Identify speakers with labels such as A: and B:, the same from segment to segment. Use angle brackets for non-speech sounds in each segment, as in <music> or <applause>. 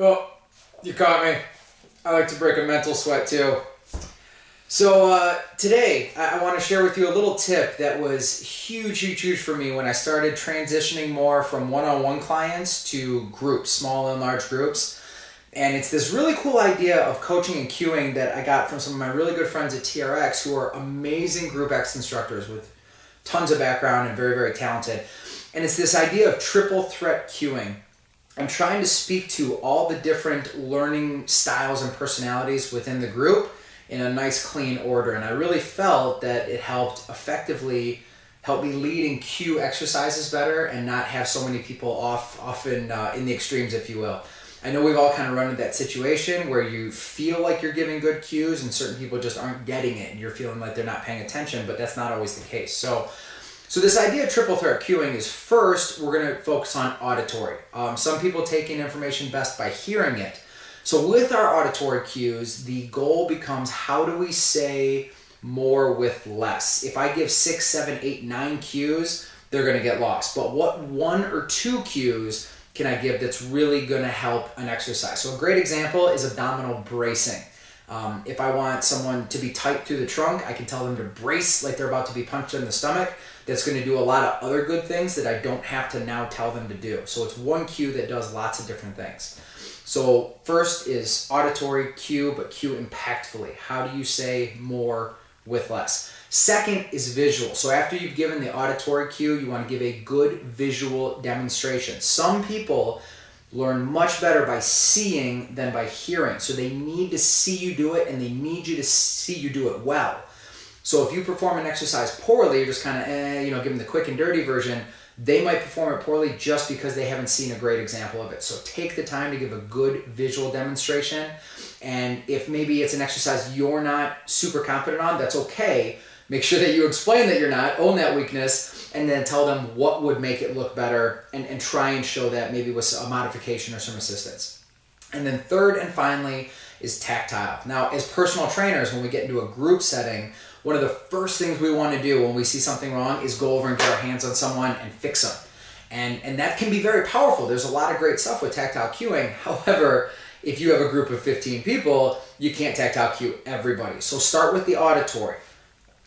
A: Oh, you caught me. I like to break a mental sweat too. So uh, today, I, I want to share with you a little tip that was huge, huge, huge for me when I started transitioning more from one-on-one clients to groups, small and large groups. And it's this really cool idea of coaching and cueing that I got from some of my really good friends at TRX who are amazing Group X instructors with tons of background and very, very talented. And it's this idea of triple threat cueing. I'm trying to speak to all the different learning styles and personalities within the group in a nice clean order and I really felt that it helped effectively help me lead and cue exercises better and not have so many people off often uh, in the extremes if you will. I know we've all kind of run into that situation where you feel like you're giving good cues and certain people just aren't getting it and you're feeling like they're not paying attention, but that's not always the case. So so this idea of triple threat cueing is first, we're to focus on auditory. Um, some people take in information best by hearing it. So with our auditory cues, the goal becomes how do we say more with less? If I give six, seven, eight, nine cues, they're to get lost. But what one or two cues can I give that's really to help an exercise? So a great example is abdominal bracing. Um, if I want someone to be tight through the trunk, I can tell them to brace like they're about to be punched in the stomach. That's going to do a lot of other good things that I don't have to now tell them to do. So it's one cue that does lots of different things. So first is auditory cue, but cue impactfully. How do you say more with less? Second is visual. So after you've given the auditory cue, you want to give a good visual demonstration. Some people learn much better by seeing than by hearing. So they need to see you do it and they need you to see you do it well. So if you perform an exercise poorly, you're just kind of, eh, you know, give them the quick and dirty version, they might perform it poorly just because they haven't seen a great example of it. So take the time to give a good visual demonstration. And if maybe it's an exercise you're not super confident on, that's okay. Make sure that you explain that you're not, own that weakness, and then tell them what would make it look better and, and try and show that maybe with a modification or some assistance. And then third and finally is tactile. Now, as personal trainers, when we get into a group setting, one of the first things we want to do when we see something wrong is go over and get our hands on someone and fix them. And, and that can be very powerful. There's a lot of great stuff with tactile cueing. <laughs> However, if you have a group of 15 people, you can't tactile cue everybody. So start with the auditory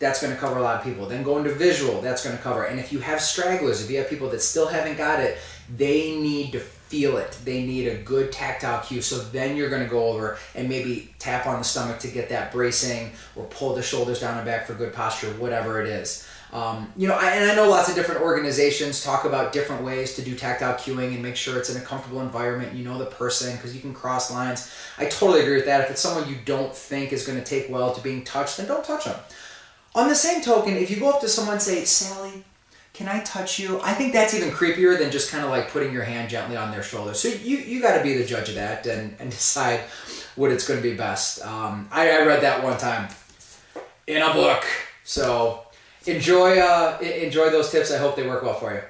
A: that's going to cover a lot of people. Then go into visual, that's going to cover. And if you have stragglers, if you have people that still haven't got it, they need to feel it. They need a good tactile cue. So then you're going to go over and maybe tap on the stomach to get that bracing or pull the shoulders down and back for good posture, whatever it is. Um, you know, I, and I know lots of different organizations talk about different ways to do tactile cueing and make sure it's in a comfortable environment. You know the person because you can cross lines. I totally agree with that. If it's someone you don't think is going to take well to being touched, then don't touch them. On the same token, if you go up to someone and say, Sally, can I touch you? I think that's even creepier than just kind of like putting your hand gently on their shoulder. So you, you got to be the judge of that and, and decide what it's going to be best. Um, I, I read that one time in a book. So enjoy uh, enjoy those tips. I hope they work well for you.